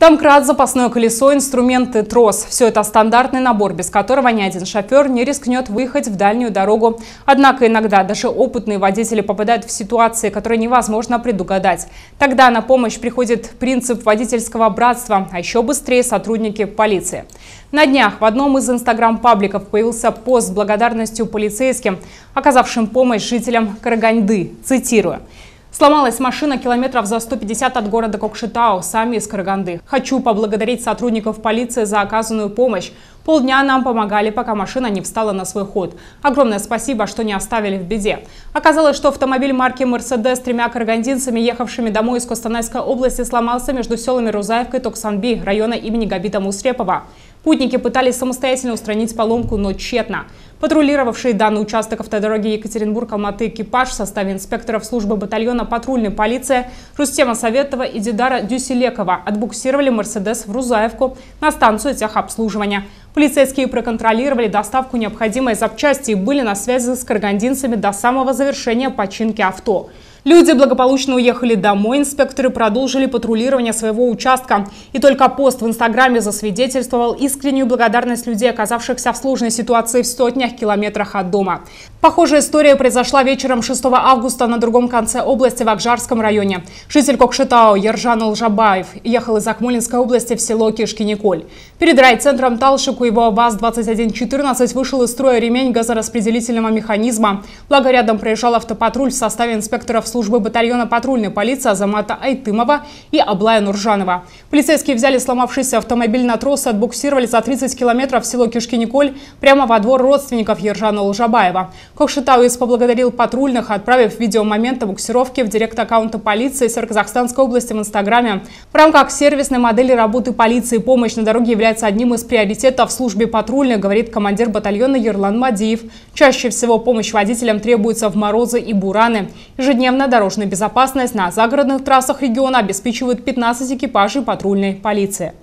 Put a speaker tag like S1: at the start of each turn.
S1: Домкрат, запасное колесо, инструменты, трос – все это стандартный набор, без которого ни один шофер не рискнет выехать в дальнюю дорогу. Однако иногда даже опытные водители попадают в ситуации, которые невозможно предугадать. Тогда на помощь приходит принцип водительского братства, а еще быстрее сотрудники полиции. На днях в одном из инстаграм-пабликов появился пост с благодарностью полицейским, оказавшим помощь жителям Караганды. Цитирую. Сломалась машина километров за 150 от города Кокшетау, сами из Караганды. Хочу поблагодарить сотрудников полиции за оказанную помощь. Полдня нам помогали, пока машина не встала на свой ход. Огромное спасибо, что не оставили в беде. Оказалось, что автомобиль марки «Мерседес» с тремя карагандинцами, ехавшими домой из Костанайской области, сломался между селами Рузаевка и Токсанби, района имени Габита Мусрепова. Путники пытались самостоятельно устранить поломку, но тщетно. Патрулировавший данный участок автодороги Екатеринбург-Алматы экипаж в составе инспекторов службы батальона патрульной полиции Рустема Советова и Дидара Дюселекова отбуксировали «Мерседес» в Рузаевку на станцию техобслуживания. Полицейские проконтролировали доставку необходимой запчасти и были на связи с каргандинцами до самого завершения починки авто. Люди благополучно уехали домой, инспекторы продолжили патрулирование своего участка. И только пост в Инстаграме засвидетельствовал искреннюю благодарность людей, оказавшихся в сложной ситуации в сотнях километрах от дома. Похожая история произошла вечером 6 августа на другом конце области в Акжарском районе. Житель Кокшетау Ержан Алжабаев ехал из Акмолинской области в село Кишки-Николь. Перед райцентром Талшику его ВАЗ-2114 вышел из строя ремень газораспределительного механизма. Благо рядом проезжал автопатруль в составе инспекторов службы батальона патрульной полиции Азамата Айтымова и Аблая Нуржанова. Полицейские взяли сломавшийся автомобиль на трос и отбуксировали за 30 километров в село Кишки-Николь прямо во двор родственников Ержана Лжабаева. Кокшетауис поблагодарил патрульных, отправив видео момента буксировки в директ аккаунта полиции Северо-Казахстанской области в Инстаграме. В рамках сервисной модели работы полиции помощь на дороге является одним из приоритетов в службе патрульной, говорит командир батальона Ерлан Мадиев. Чаще всего помощь водителям требуется в морозы и бураны. Ежедневно на дорожную безопасность на загородных трассах региона обеспечивают 15 экипажей патрульной полиции.